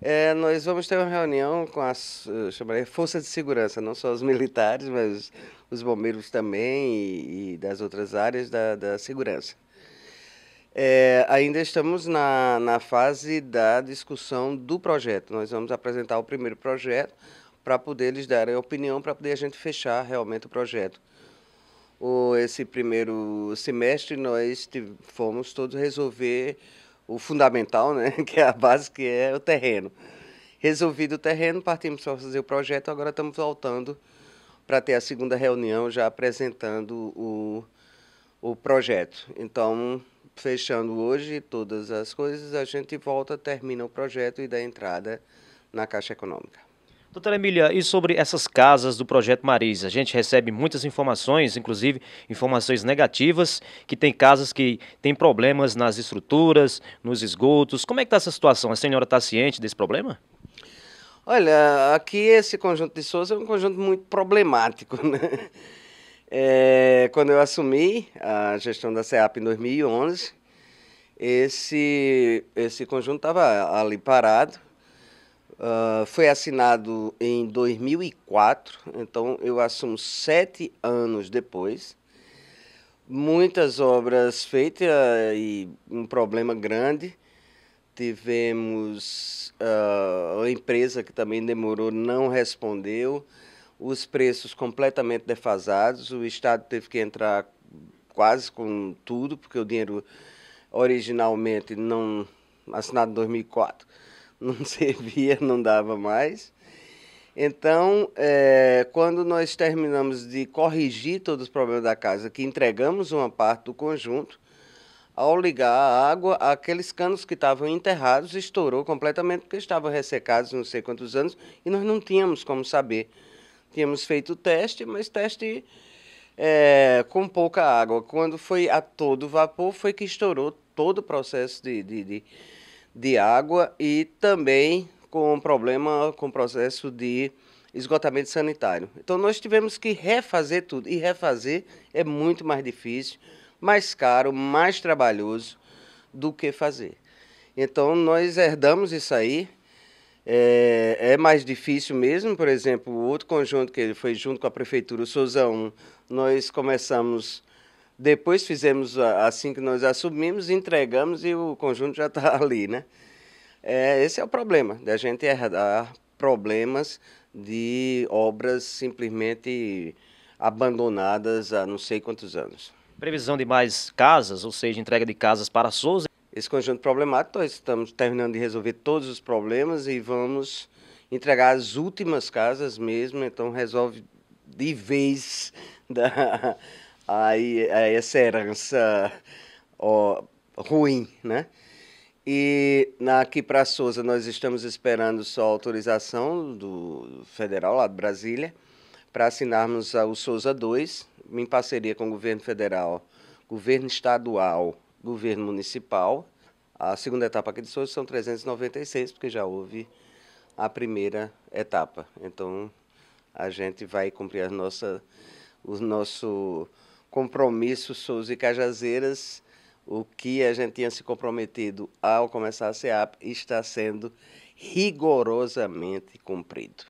É, nós vamos ter uma reunião com as chamaria forças de segurança, não só os militares, mas os bombeiros também e, e das outras áreas da, da segurança. É, ainda estamos na, na fase da discussão do projeto. Nós vamos apresentar o primeiro projeto para poder eles darem opinião, para poder a gente fechar realmente o projeto. O, esse primeiro semestre nós fomos todos resolver o fundamental, né, que é a base, que é o terreno. Resolvido o terreno, partimos para fazer o projeto, agora estamos voltando para ter a segunda reunião já apresentando o, o projeto. Então, fechando hoje todas as coisas, a gente volta, termina o projeto e dá entrada na Caixa Econômica. Doutora Emília, e sobre essas casas do Projeto Marisa? A gente recebe muitas informações, inclusive informações negativas, que tem casas que têm problemas nas estruturas, nos esgotos. Como é que está essa situação? A senhora está ciente desse problema? Olha, aqui esse conjunto de Souza é um conjunto muito problemático, né? É, quando eu assumi a gestão da CEAP em 2011, esse, esse conjunto estava ali parado, Uh, foi assinado em 2004, então eu assumo sete anos depois. Muitas obras feitas e um problema grande. Tivemos uh, a empresa que também demorou, não respondeu. Os preços completamente defasados. O Estado teve que entrar quase com tudo, porque o dinheiro originalmente não assinado em 2004 não servia, não dava mais. Então, é, quando nós terminamos de corrigir todos os problemas da casa, que entregamos uma parte do conjunto, ao ligar a água, aqueles canos que estavam enterrados estourou completamente, porque estavam ressecados não sei quantos anos, e nós não tínhamos como saber. Tínhamos feito o teste, mas teste é, com pouca água. Quando foi a todo vapor, foi que estourou todo o processo de, de, de de água e também com problema com processo de esgotamento sanitário. Então nós tivemos que refazer tudo e refazer é muito mais difícil, mais caro, mais trabalhoso do que fazer. Então nós herdamos isso aí. É, é mais difícil mesmo, por exemplo, o outro conjunto que foi junto com a prefeitura, o Souza 1, nós começamos depois fizemos assim que nós assumimos, entregamos e o conjunto já está ali, né? É, esse é o problema, da gente herdar problemas de obras simplesmente abandonadas há não sei quantos anos. Previsão de mais casas, ou seja, entrega de casas para Souza? Esse conjunto problemático, nós estamos terminando de resolver todos os problemas e vamos entregar as últimas casas mesmo, então resolve de vez da aí, a essa herança ó, ruim, né? E na, aqui para Souza nós estamos esperando só a autorização do federal lá de Brasília para assinarmos o Souza 2 em parceria com o governo federal, governo estadual, governo municipal. A segunda etapa aqui de Souza são 396, porque já houve a primeira etapa. Então a gente vai cumprir a nossa, o nosso compromisso Souza e Cajazeiras, o que a gente tinha se comprometido ao começar a SEAP está sendo rigorosamente cumprido.